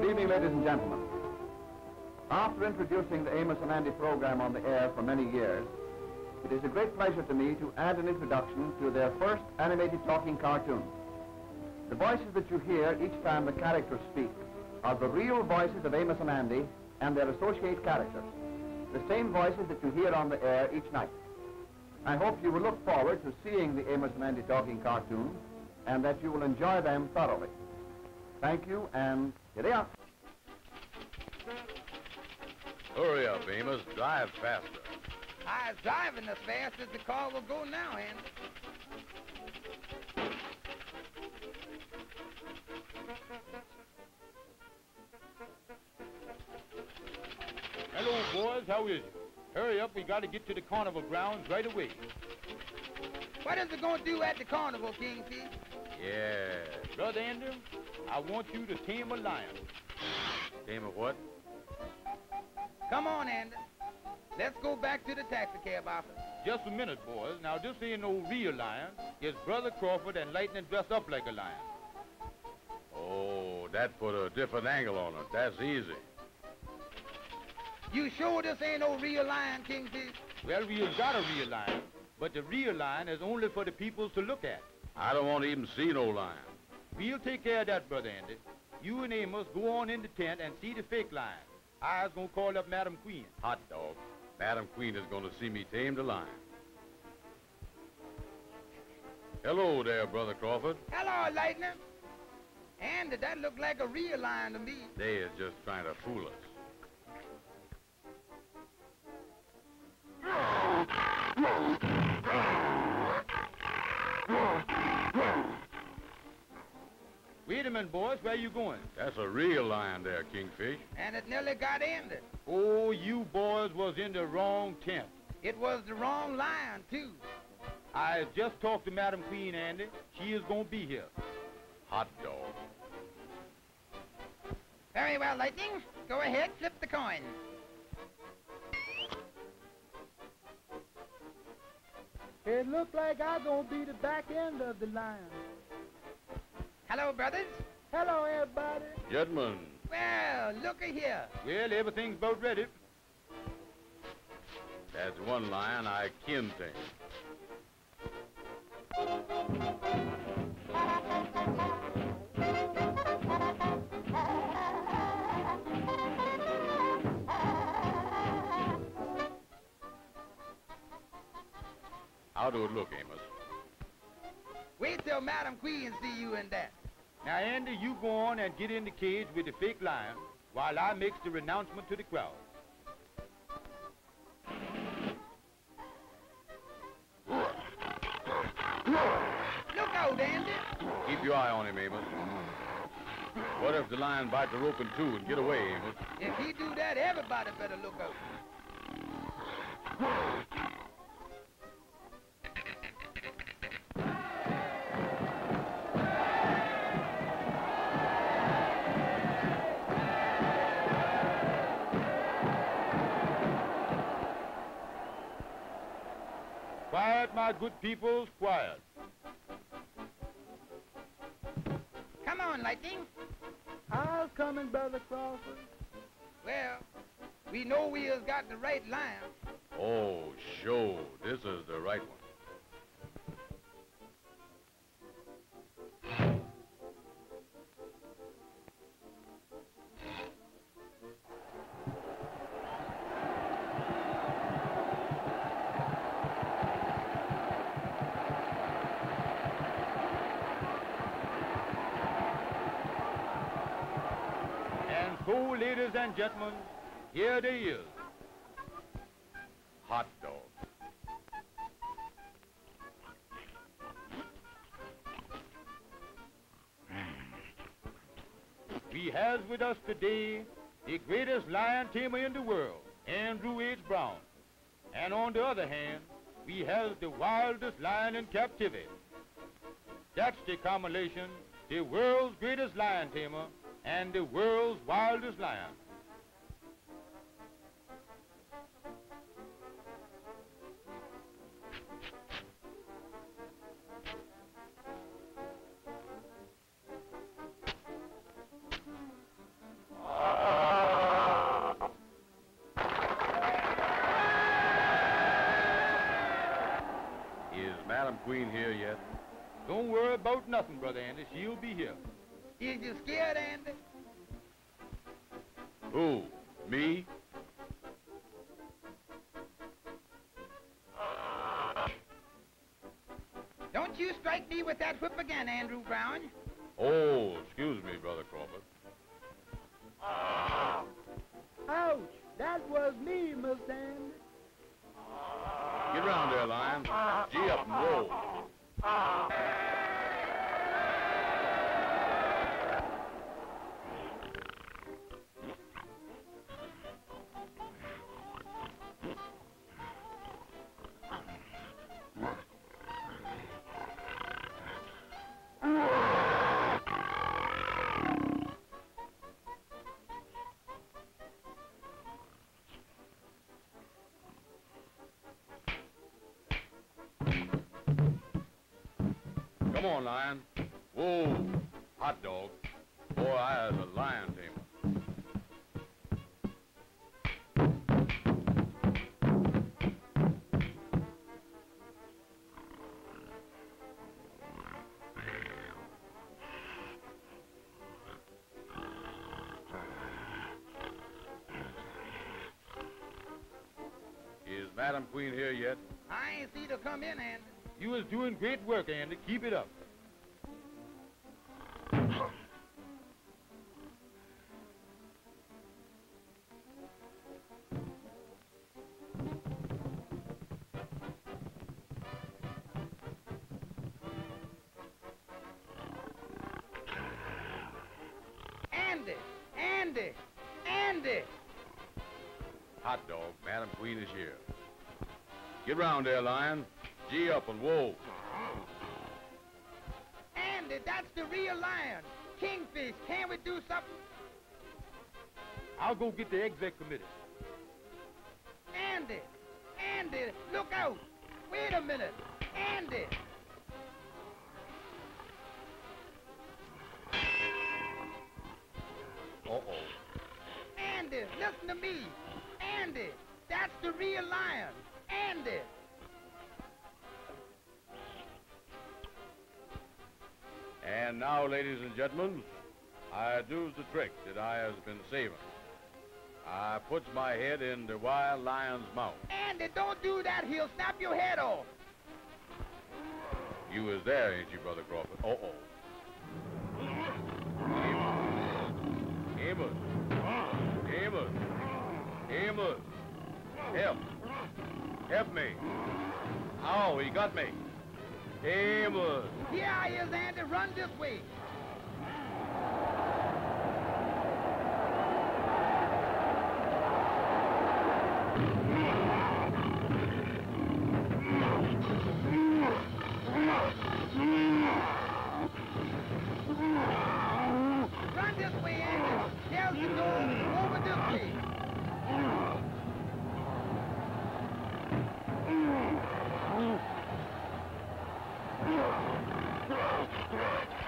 Good evening, ladies and gentlemen. After introducing the Amos and Andy program on the air for many years, it is a great pleasure to me to add an introduction to their first animated talking cartoon. The voices that you hear each time the characters speak are the real voices of Amos and Andy and their associate characters, the same voices that you hear on the air each night. I hope you will look forward to seeing the Amos and Andy talking cartoon and that you will enjoy them thoroughly. Thank you, and here they are. Hurry up, Amos. Drive faster. I was driving as fast as the car will go now, Andy. Hello, boys. How is it? Hurry up. We got to get to the carnival grounds right away. What is it going to do at the carnival, Kingfish? Yeah. Brother Andrew, I want you to tame a lion. Tame of what? Come on, Andrew. Let's go back to the taxicab office. Just a minute, boys. Now, this ain't no real lion. It's Brother Crawford and Lightning dressed up like a lion. Oh, that put a different angle on it. That's easy. You sure this ain't no real lion, Kingfish? Well, we have got a real lion, but the real lion is only for the people to look at. I don't want to even see no lion. We'll take care of that, Brother Andy. You and Amos go on in the tent and see the fake lion. I's was gonna call up Madam Queen. Hot dog. Madam Queen is going to see me tame the lion. Hello there, Brother Crawford. Hello, Lightning. Andy, that look like a real lion to me. They is just trying to fool us. Minute, boys. Where you going? That's a real lion there, Kingfish. And it nearly got ended. Oh, you boys was in the wrong tent. It was the wrong lion, too. I just talked to Madam Queen, Andy. She is gonna be here. Hot dog. Very well, Lightning. Go ahead, flip the coin. It looked like I gonna be the back end of the line. Hello, brothers. Hello, everybody. Gentlemen, Well, look a here. Well, everything's about ready. that's one lion I kin tame. How do it look, Amos? Wait till Madam Queen see you in that. Now, Andy, you go on and get in the cage with the fake lion while I makes the renouncement to the crowd. Look out, Andy. Keep your eye on him, Amos. What if the lion bites the rope in two and get away, Amos? If he do that, everybody better look out. Quiet, good people, quiet. Come on, Lightning. I was coming, Brother Crawford. Well, we know we has got the right line. Oh, sure. This is the right one. Ladies and gentlemen, here they is. Hot dog. Mm. We has with us today the greatest lion tamer in the world, Andrew H. Brown. And on the other hand, we has the wildest lion in captivity. That's the combination, the world's greatest lion tamer and the world's wildest lion. Is Madam Queen here yet? Don't worry about nothing, Brother Anders. She'll be here. Is you scared, Andy? Who? Me? Don't you strike me with that whip again, Andrew Brown. Oh, excuse me, Brother Crawford. Ouch! That was me, Miss Andy. Get round there, Lion. Gee up and roll. Come on, Lion. Whoa, hot dog. Boy, I is a lion tamer. Is Madam Queen here yet? I ain't see her come in, Andy. You was doing great work, Andy. Keep it up. Andy! Andy! Andy! Hot dog, Madam Queen is here. Get round there, Lion. Gee up and whoa. Andy, that's the real lion. Kingfish, can we do something? I'll go get the exec committee. Andy! Andy, look out! Wait a minute! Andy! Uh-oh. Andy, listen to me! Andy, that's the real lion! Andy! And now, ladies and gentlemen, I does the trick that I has been saving. I puts my head in the wild lion's mouth. Andy, don't do that. He'll snap your head off. You was there, ain't you, Brother Crawford? Uh-oh. Amos. Amos. Amos. Help. Help me. Ow, he got me. Amos. Here I is, Andy. Run this way. Oh, my God.